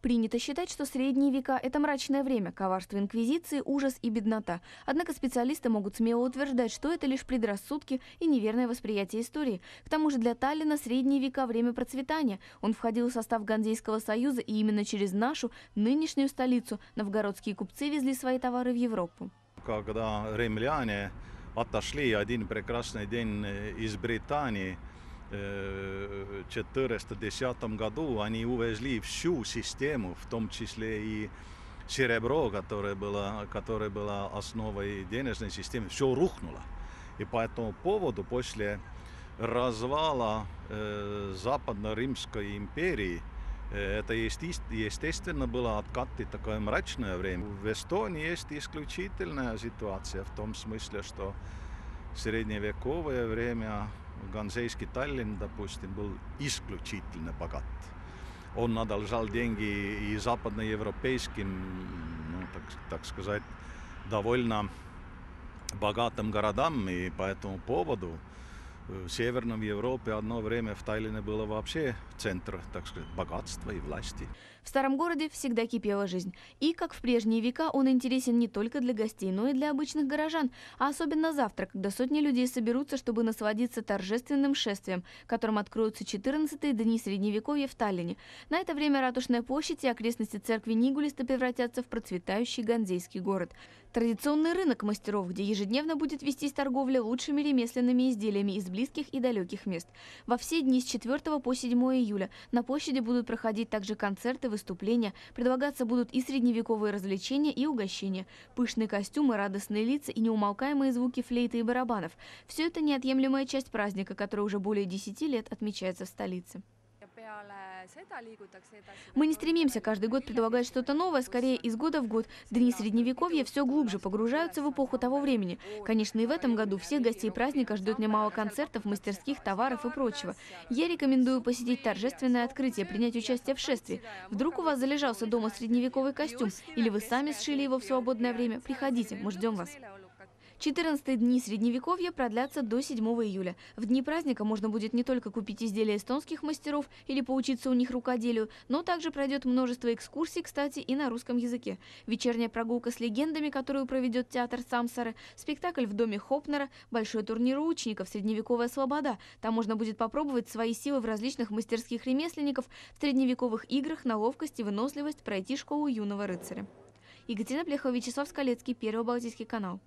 Принято считать, что средние века – это мрачное время, коварство инквизиции, ужас и беднота. Однако специалисты могут смело утверждать, что это лишь предрассудки и неверное восприятие истории. К тому же для Таллина средние века – время процветания. Он входил в состав Ганзейского союза, и именно через нашу, нынешнюю столицу, новгородские купцы везли свои товары в Европу. Когда римляне отошли один прекрасный день из Британии – 410 году они увезли всю систему, в том числе и серебро, которое было, которое было основой денежной системы, все рухнуло. И по этому поводу после развала э, Западно-Римской империи это естественно было откаты такое мрачное время. В Эстонии есть исключительная ситуация в том смысле, что средневековое время Ганзейский Таллин, допустим, был исключительно богат. Он одолжал деньги и западноевропейским, ну, так, так сказать, довольно богатым городам, и по этому поводу в Северном Европе одно время в Таллине было вообще центр, так сказать, богатства и власти. В старом городе всегда кипела жизнь. И, как в прежние века, он интересен не только для гостей, но и для обычных горожан, а особенно завтра, когда сотни людей соберутся, чтобы насладиться торжественным шествием, которым откроются 14-е дни Средневековья в Таллине. На это время Ратушная площадь и окрестности церкви Нигулиста превратятся в процветающий ганзейский город. Традиционный рынок мастеров, где ежедневно будет вестись торговля лучшими ремесленными изделиями из близких и далеких мест. Во все дни с 4 по 7 июля на площади будут проходить также концерты, выступления, предлагаться будут и средневековые развлечения, и угощения, пышные костюмы, радостные лица и неумолкаемые звуки флейты и барабанов. Все это неотъемлемая часть праздника, который уже более 10 лет отмечается в столице. Мы не стремимся каждый год предлагать что-то новое, скорее из года в год. Дни Средневековья все глубже погружаются в эпоху того времени. Конечно, и в этом году всех гостей праздника ждет немало концертов, мастерских, товаров и прочего. Я рекомендую посетить торжественное открытие, принять участие в шествии. Вдруг у вас залежался дома средневековый костюм, или вы сами сшили его в свободное время, приходите, мы ждем вас. 14 дни Средневековья продлятся до 7 июля. В дни праздника можно будет не только купить изделия эстонских мастеров или поучиться у них рукоделию, но также пройдет множество экскурсий, кстати, и на русском языке. Вечерняя прогулка с легендами, которую проведет театр Самсары, спектакль в доме Хопнера, большой турнир учеников «Средневековая слобода». Там можно будет попробовать свои силы в различных мастерских ремесленников, в средневековых играх на ловкость и выносливость пройти школу юного рыцаря. Екатерина Плехова, Вячеслав Скалецкий, Первый Балтийский канал.